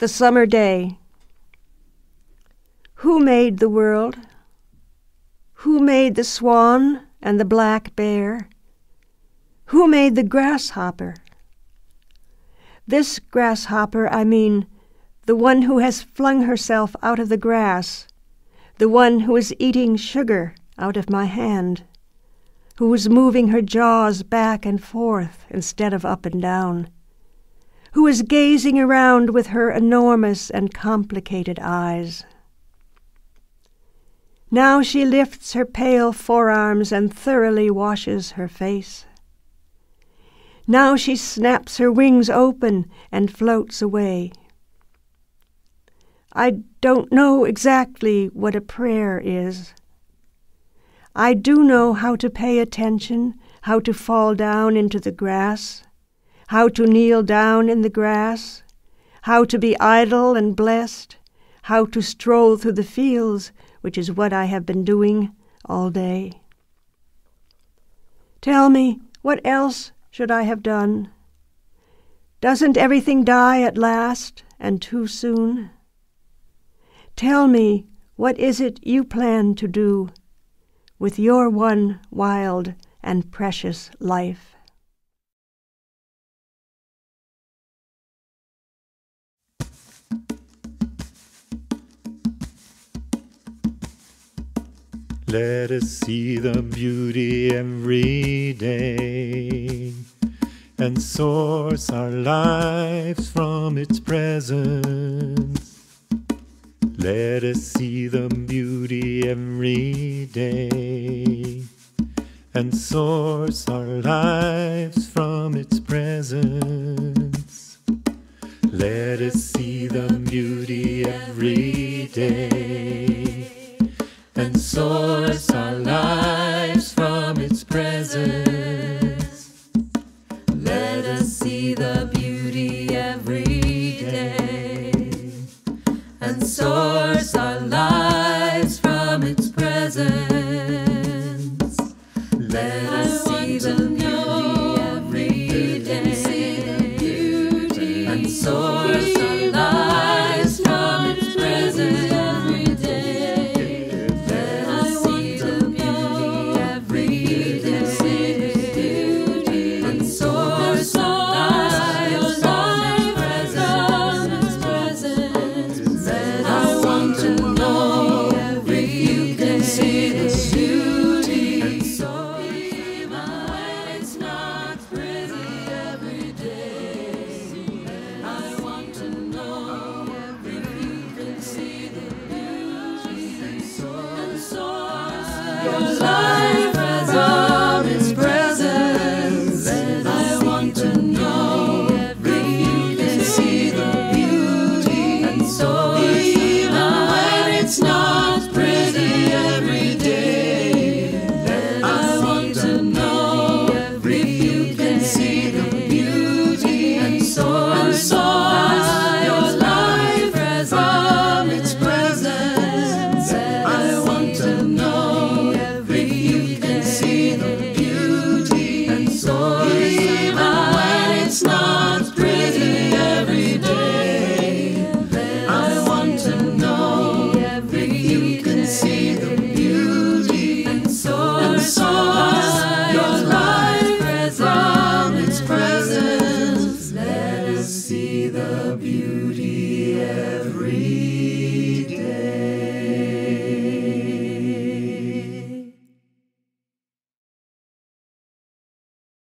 the summer day. Who made the world? Who made the swan and the black bear? Who made the grasshopper? This grasshopper, I mean, the one who has flung herself out of the grass, the one who is eating sugar out of my hand, who is moving her jaws back and forth instead of up and down who is gazing around with her enormous and complicated eyes. Now she lifts her pale forearms and thoroughly washes her face. Now she snaps her wings open and floats away. I don't know exactly what a prayer is. I do know how to pay attention, how to fall down into the grass, how to kneel down in the grass, how to be idle and blessed, how to stroll through the fields, which is what I have been doing all day. Tell me, what else should I have done? Doesn't everything die at last and too soon? Tell me, what is it you plan to do with your one wild and precious life? Let us see the beauty every day and source our lives from its presence. Let us see the beauty every day and source our lives from its presence. Let us see the beauty every day source our lives from its presence. Let us see the beauty every day and source our lives from its presence. Let us see the beauty every day and source love.